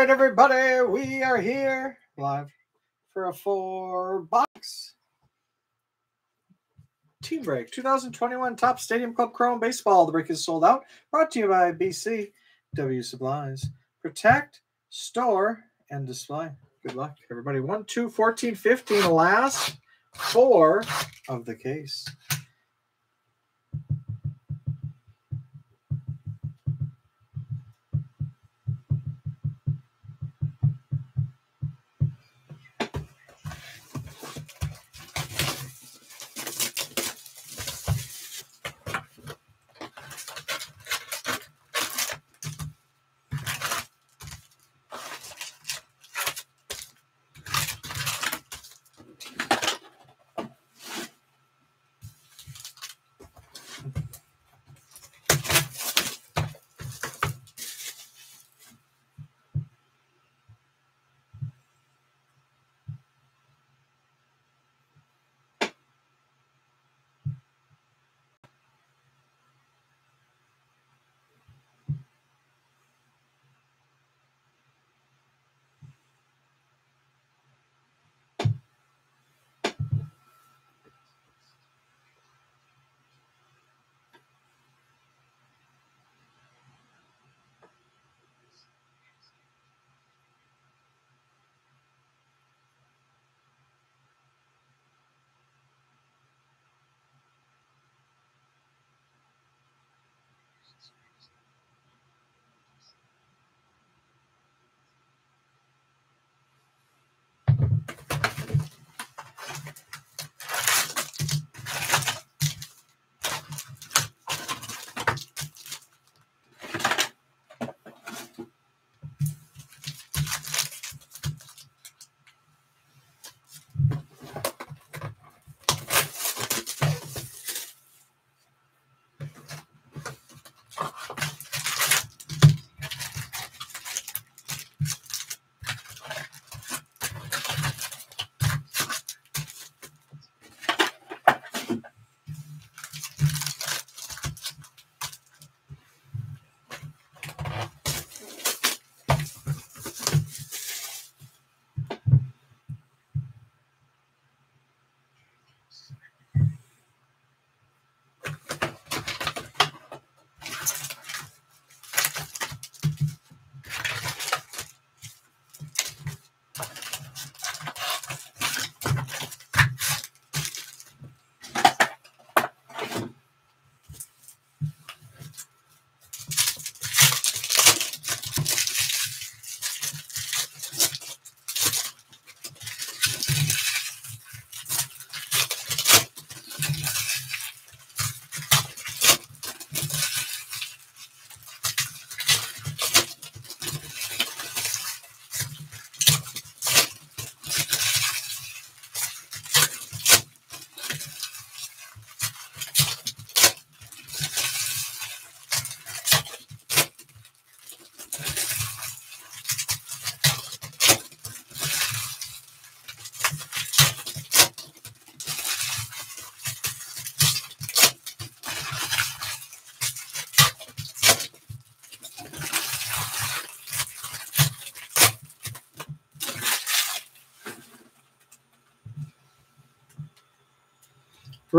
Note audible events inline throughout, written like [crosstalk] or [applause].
right, everybody, we are here live for a four box team break 2021 Topps Stadium Club Chrome Baseball. The break is sold out. Brought to you by BC W Supplies. Protect, store, and display. Good luck, everybody. 1, 2, 14, 15, last four of the case.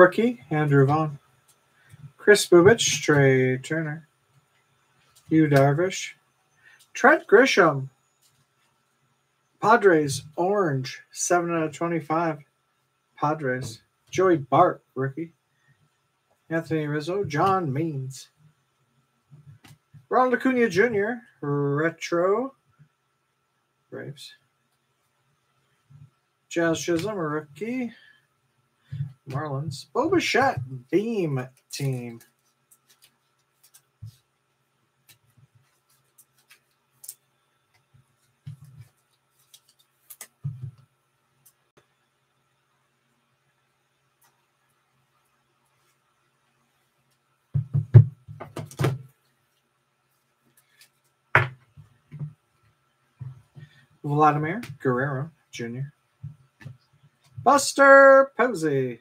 Rookie, Andrew Vaughn. Chris Bubic, Trea Turner. Yu Darvish. Trent Grisham. Padres, Orange, 7 out of 25. Padres. Joey Bart, rookie. Anthony Rizzo. John Means. Ronald Acuna Jr., Retro. Braves. Jazz Chisholm, rookie. Marlins. Bo Bichette, Beam Team. Vladimir Guerrero Jr. Buster Posey.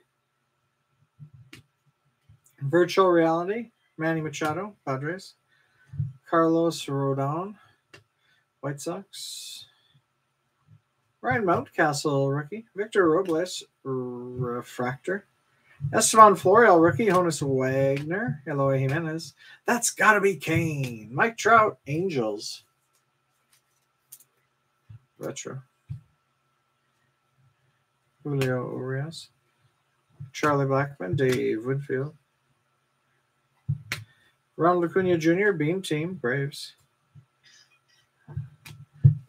Virtual reality, Manny Machado, Padres. Carlos Rodon. White Sox. Ryan Mountcastle, rookie. Victor Robles, refractor. Estevan Florial, rookie. Honus Wagner, Eloy Jimenez. That's got to be Kane. Mike Trout, Angels. Retro. Julio Urias. Charlie Blackmon, Dave Winfield. Ronald Acuna Jr., Beam Team, Braves.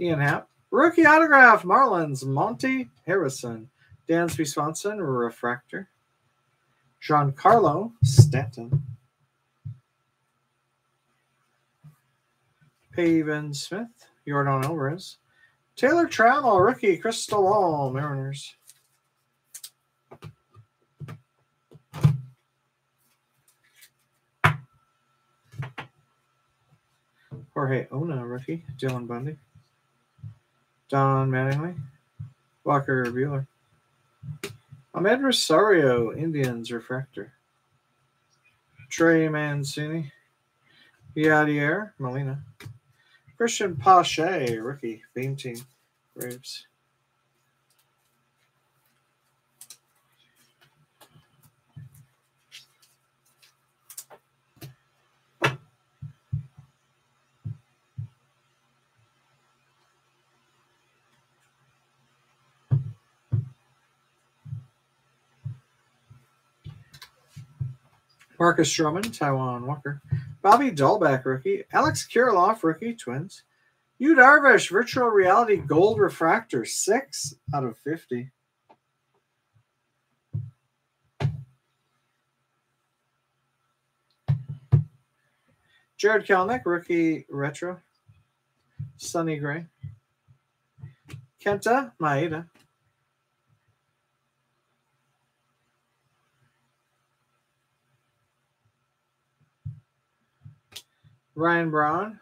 Ian Happ. Rookie autograph, Marlins, Monte Harrison. Dansby Swanson, Refractor. Giancarlo Stanton. Pavin Smith, Yordan Alvarez. Taylor Trammell, rookie, Crystal Ball, Mariners. Jorge Ona, rookie. Dylan Bundy. Don Mattingly. Walker Buehler. Amed Rosario, Indians Refractor. Trey Mancini. Yadier Molina. Cristian Pache, rookie. Beam Team. Braves. Marcus Stroman, Taijuan Walker. Bobby Dalbec, rookie. Alex Kirilloff, rookie, Twins. Yu Darvish, virtual reality gold refractor, 6 out of 50. Jarred Kelenic, rookie retro. Sonny Gray. Kenta Maeda. Ryan Braun,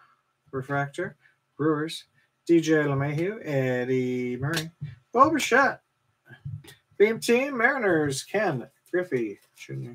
Refractor, Brewers, DJ LeMahieu, Eddie Murray, Bo Bichette, Beam Team, Mariners, Ken Griffey Jr.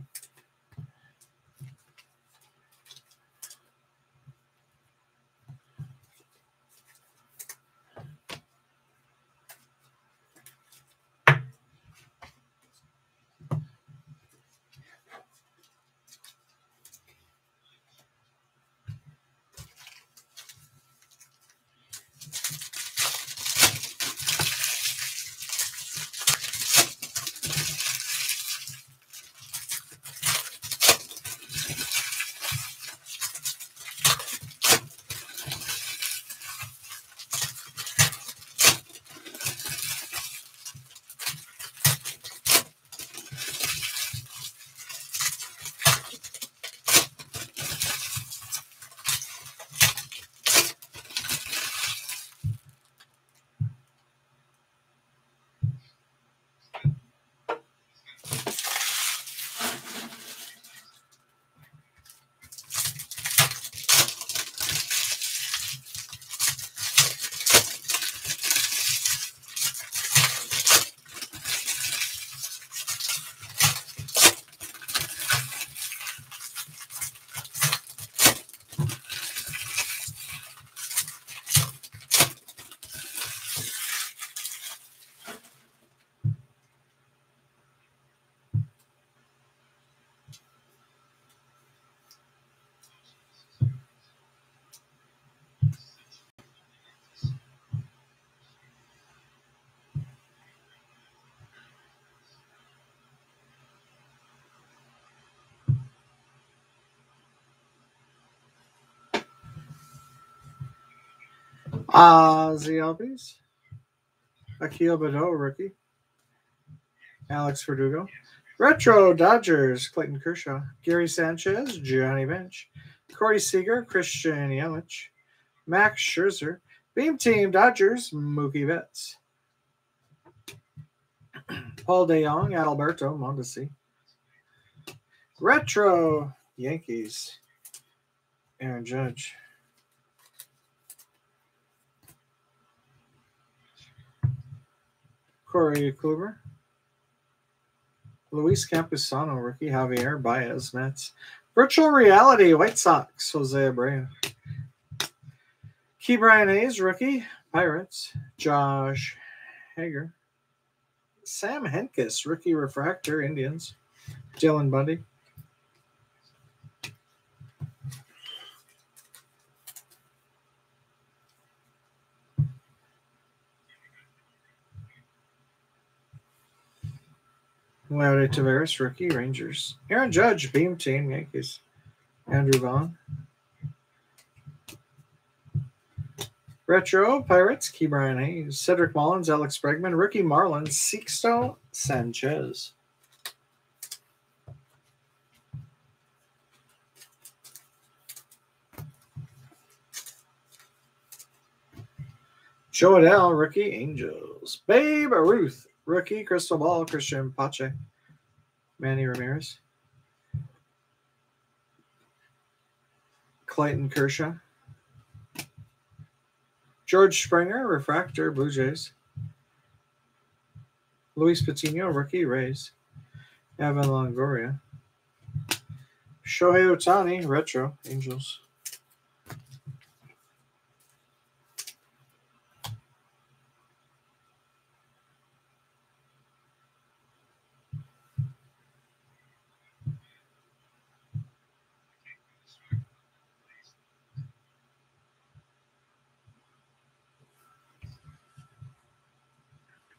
Ozzie Albies. Akil Baddoo, rookie. Alex Verdugo. Retro Dodgers, Clayton Kershaw. Gary Sanchez, Johnny Bench. Corey Seager, Christian Yelich. Max Scherzer. Beam Team Dodgers, Mookie Betts. [clears throat] Paul DeJong, Adalberto Mondesi. Retro Yankees, Aaron Judge. Corey Kluber. Luis Campusano, rookie. Javier Baez, Mets. Virtual reality, White Sox, Jose Abreu. Ke'Bryan Hayes, rookie, Pirates. Josh Hader. Sam Hentges, rookie refractor, Indians. Dylan Bundy. Leody Taveras, rookie, Rangers. Aaron Judge, Beam Team, Yankees. Andrew Vaughn. Retro Pirates, Ke'Bryan Hayes, Cedric Mullins, Alex Bregman, rookie Marlins, Sixto Sanchez. Jo Adell, rookie Angels. Babe Ruth, rookie Crystal Ball, Cristian Pache. Manny Ramirez. Clayton Kershaw. George Springer, refractor, Blue Jays. Luis Patino, rookie, Rays. Evan Longoria. Shohei Ohtani, retro, Angels.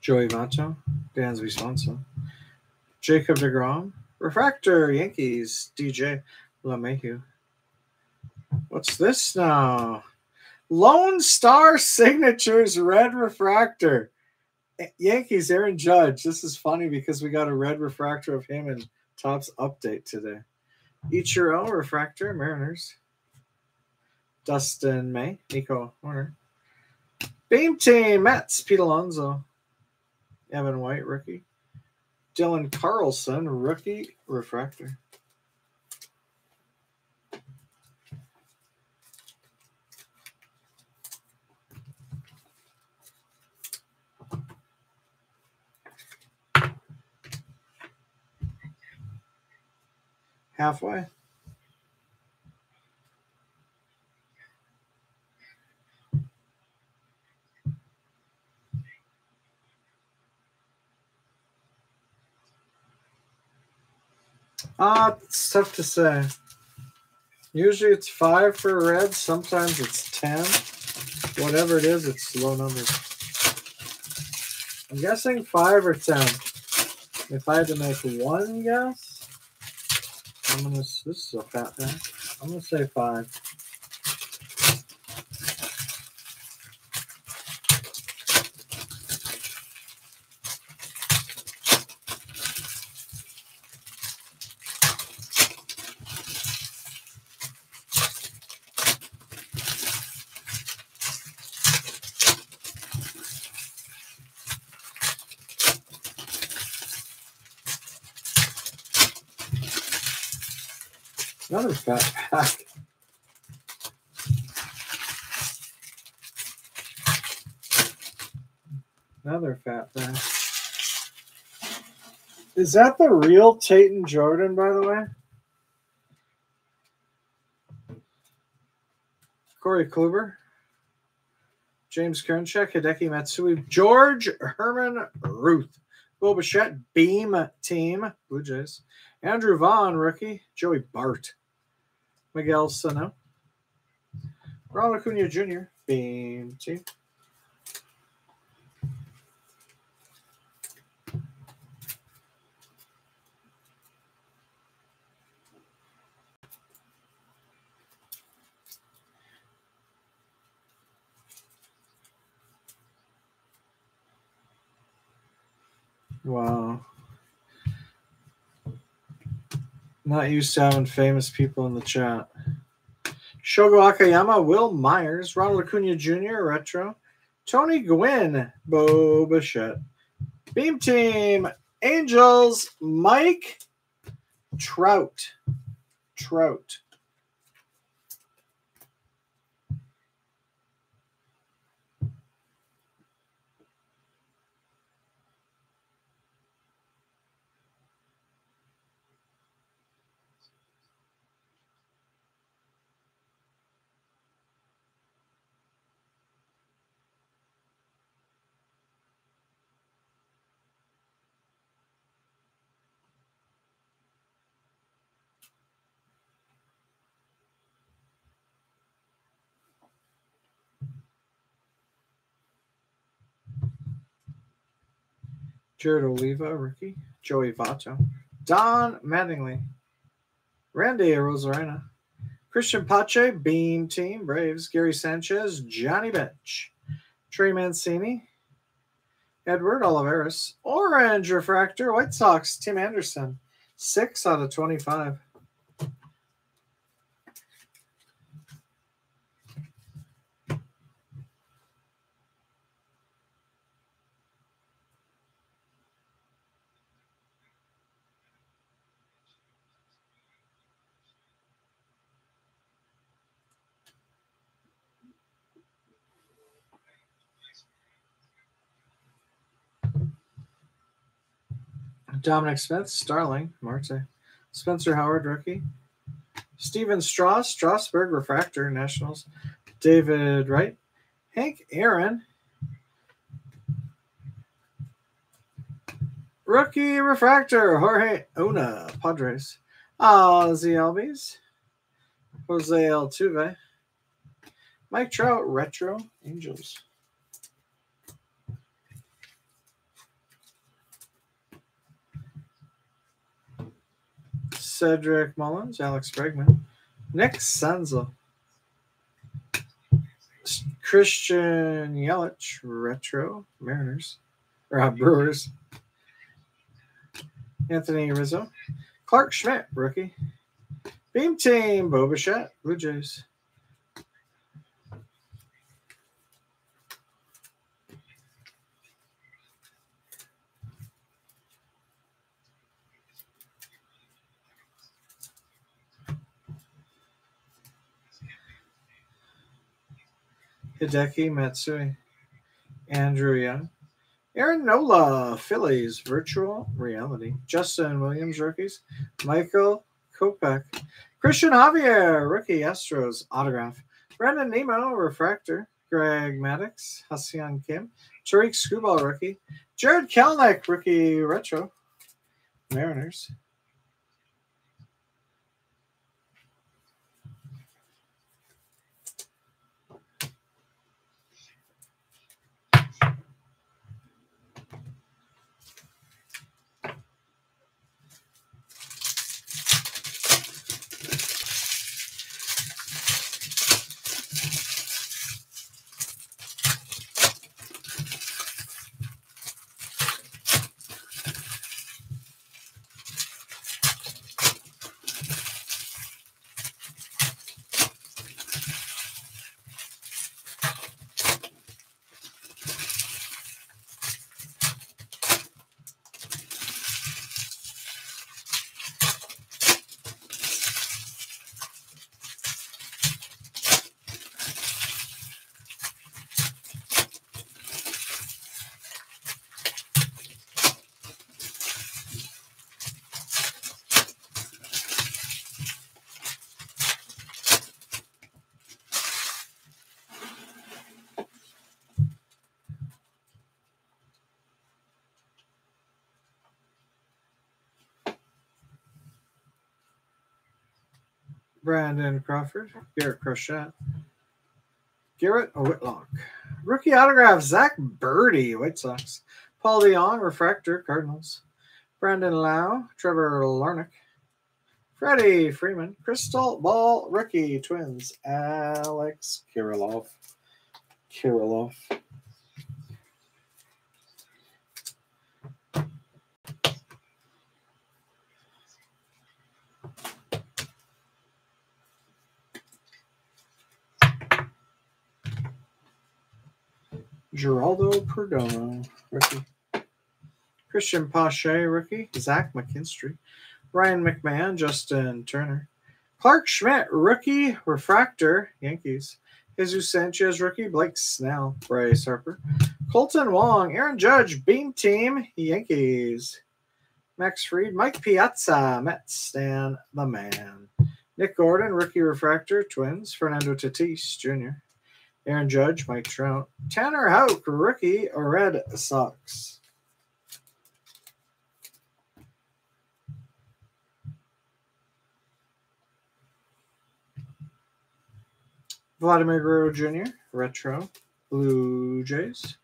Joey Votto, Dansby Swanson, Jacob DeGrom, Refractor, Yankees, DJ LeMahieu. What's this now? Lone Star Signatures Red Refractor. Eh, Yankees, Aaron Judge. This is funny because we got a red refractor of him in Topps update today. Ichiro Refractor, Mariners. Dustin May, Nico Hoerner. Beam Team, Mets, Pete Alonso. Evan White, rookie. Dylan Carlson, rookie refractor. Halfway. Ah, uh, it's tough to say. Usually it's five for red. Sometimes it's ten. Whatever it is, it's low numbers. I'm guessing five or ten. If I had to make one guess, I'm gonna. This is a fat pack. I'm gonna say five. Another fat pack. Another fat pack. Is that the real Tayton Jordan, by the way? Corey Kluber, James Karinchak, Hideki Matsui, George Herman Ruth, Bo Bichette, Beam Team, Blue Jays, Andrew Vaughn, rookie, Joey Bart, Miguel Sano, Ronald Acuna Jr., Beam Team. Wow. Not used to having famous people in the chat. Shogo Akiyama, Wil Myers, Ronald Acuna Jr., Retro, Tony Gwynn, Bo Bichette, Beam Team, Angels, Mike Trout. Trout. Jared Oliva, rookie. Joey Votto. Don Mattingly. Randy Arozarena. Cristian Pache, Beam Team, Braves. Gary Sanchez, Johnny Bench. Trey Mancini. Edward Olivares. Orange Refractor, White Sox, Tim Anderson. Six out of 25. Dominic Smith, Starling, Marte. Spencer Howard, rookie. Steven Strauss, Strasburg, Refractor, Nationals. David Wright. Hank Aaron. Rookie Refractor, Jorge Ona, Padres. Ozzie Albies. Jose Altuve. Mike Trout, Retro, Angels. Cedric Mullins, Alex Bregman, Nick Senzel, Christian Yelich, Retro, Mariners, or uh, Brewers, Anthony Rizzo, Clarke Schmidt, rookie, Beam Team, Bo Bichette, Blue Jays. Hideki Matsui, Andrew Young, Aaron Nola, Phillies, virtual reality, Justin Williams, rookies, Michael Kopech, Cristian Javier, rookie Astros, autograph, Brandon Nimmo, refractor, Greg Maddux, Ha-Seong Kim, Tarik Skubal, rookie, Jarred Kelenic, rookie retro, Mariners. Brandon Crawford, Garrett Crochet, Garrett Whitlock, rookie autograph, Zack Burdi, White Sox, Paul DeJong, Refractor, Cardinals, Brandon Lowe, Trevor Larnach, Freddie Freeman, Crystal Ball, rookie, Twins, Alex Kirilloff, Kirilloff. Geraldo Perdomo, rookie. Cristian Pache, rookie. Zach McKinstry. Ryan McMahon, Justin Turner. Clarke Schmidt, rookie. Refractor, Yankees. Jesus Sanchez, rookie. Blake Snell, Bryce Harper. Kolten Wong, Aaron Judge, Beam Team, Yankees. Max Fried, Mike Piazza, Mets, Stan the Man. Nick Gordon, rookie refractor, Twins. Fernando Tatis Jr. Aaron Judge, Mike Trout, Tanner Houck, rookie, Red Sox. Vladimir Guerrero Jr., retro, Blue Jays.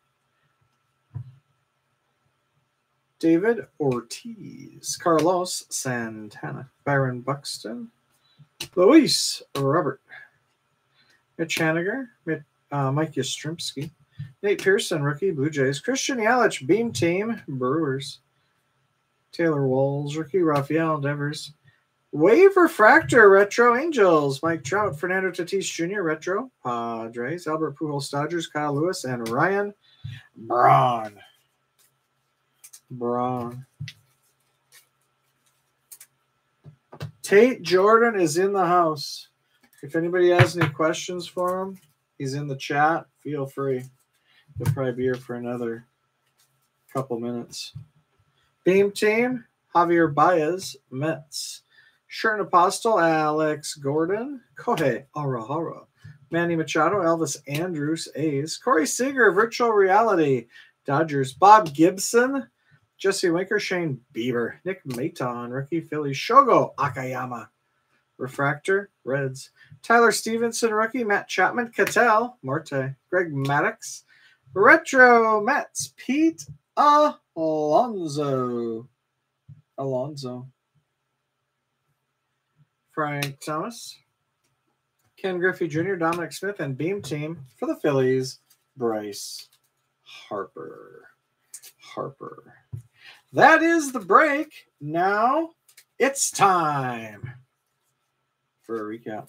David Ortiz, Carlos Santana, Byron Buxton, Luis Robert, Mitch Haniger, uh, Mike Yastrzemski, Nate Pearson, rookie, Blue Jays, Christian Yelich, Beam Team, Brewers, Taylor Walls, rookie, Rafael Devers, Wave Refractor, Retro Angels, Mike Trout, Fernando Tatis Jr., Retro, Padres, Albert Pujols, Dodgers, Kyle Lewis, and Ryan Braun. Braun. Tate Jordan is in the house. If anybody has any questions for him, he's in the chat. Feel free. He'll probably be here for another couple minutes. Beam team, Javier Baez, Mets. Sherten Apostel, Alex Gordon, Kohei Arihara, Manny Machado, Elvis Andrus, A's, Corey Seager, Virtual Reality, Dodgers, Bob Gibson, Jesse Winker, Shane Bieber, Nick Maton, Rookie Philly, Shogo Akiyama, Refractor, Reds, Tyler Stephenson, Rookie, Matt Chapman, Ketel, Marte, Greg Maddux, Retro Mets, Pete Alonso. Alonso. Frank Thomas, Ken Griffey Jr., Dominic Smith, and Beam Team for the Phillies, Bryce Harper. Harper. That is the break. Now it's time for a recap.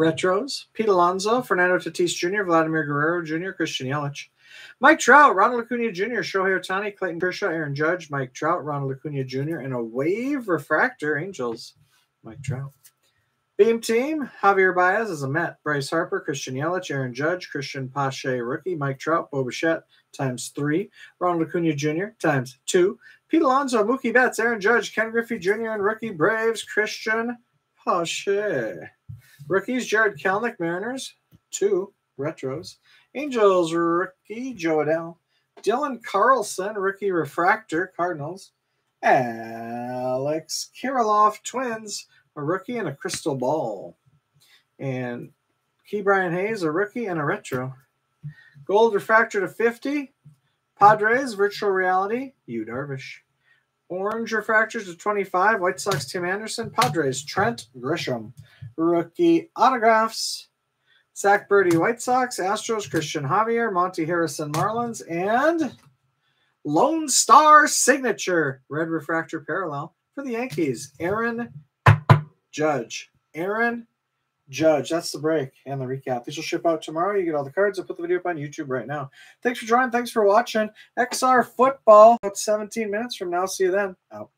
Retros, Pete Alonso, Fernando Tatis Jr., Vladimir Guerrero Jr., Christian Yelich, Mike Trout, Ronald Acuna Jr., Shohei Ohtani, Clayton Kershaw, Aaron Judge, Mike Trout, Ronald Acuna Jr., and a wave refractor, Angels, Mike Trout. Beam team, Javier Baez as a Met, Bryce Harper, Christian Yelich, Aaron Judge, Cristian Pache, rookie, Mike Trout, Bo Bichette, times three, Ronald Acuna Jr., times two, Pete Alonso, Mookie Betts, Aaron Judge, Ken Griffey Jr., and rookie Braves, Cristian Pache. Rookies, Jarred Kelenic, Mariners, two retros. Angels, rookie, Jo Adell. Dylan Carlson, rookie refractor, Cardinals. Alex Kirilloff, Twins, a rookie and a crystal ball. And Ke'Bryan Hayes, a rookie and a retro. Gold refractor to 50. Padres, virtual reality, Yu Darvish. Orange refractors to 25. White Sox, Tim Anderson. Padres, Trent Grisham. Rookie autographs. Zack Burdi, White Sox. Astros, Cristian Javier. Monte Harrison, Marlins. And Lone Star signature. Red refractor parallel for the Yankees. Aaron Judge. Aaron Judge. That's the break and the recap. These will ship out tomorrow. You get all the cards. I'll put the video up on YouTube right now. Thanks for joining. Thanks for watching. XR football. About 17 minutes from now. See you then. Out.